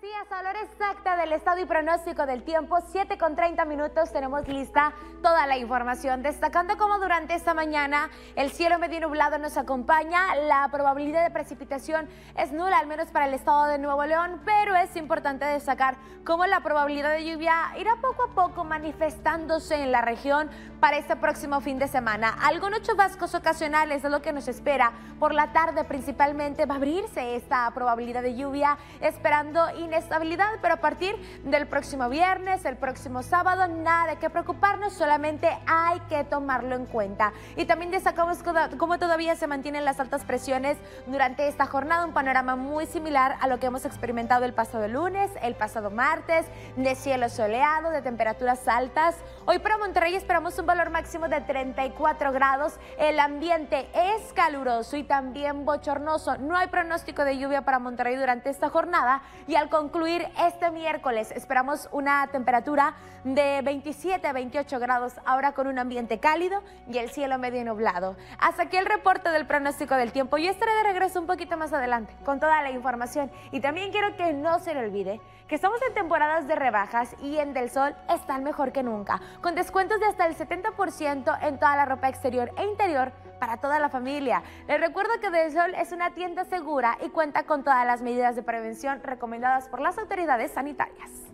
Días, a la hora exacta del estado y pronóstico del tiempo, 7 con 30 minutos, tenemos lista toda la información, destacando como durante esta mañana el cielo medio nublado nos acompaña, la probabilidad de precipitación es nula, al menos para el estado de Nuevo León, pero es importante destacar cómo la probabilidad de lluvia irá poco a poco manifestándose en la región para este próximo fin de semana. Algunos chubascos ocasionales es lo que nos espera, por la tarde principalmente va a abrirse esta probabilidad de lluvia, esperando inestabilidad, pero a partir del próximo viernes, el próximo sábado, nada de qué preocuparnos, solamente hay que tomarlo en cuenta. Y también destacamos cómo todavía se mantienen las altas presiones durante esta jornada, un panorama muy similar a lo que hemos experimentado el pasado lunes, el pasado martes, de cielo soleado, de temperaturas altas. Hoy para Monterrey esperamos un valor máximo de 34 grados, el ambiente es caluroso y también bochornoso. No hay pronóstico de lluvia para Monterrey durante esta jornada y al concluir este miércoles esperamos una temperatura de 27 a 28 grados, ahora con un ambiente cálido y el cielo medio nublado. Hasta aquí el reporte del pronóstico del tiempo. Yo estaré de regreso un poquito más adelante con toda la información y también quiero que no se le olvide que estamos en temporadas de rebajas y en Del Sol están mejor que nunca, con descuentos de hasta el 70% en toda la ropa exterior e interior para toda la familia. Les recuerdo que Del Sol es una tienda segura y cuenta con todas las medidas de prevención recomendadas por las autoridades sanitarias.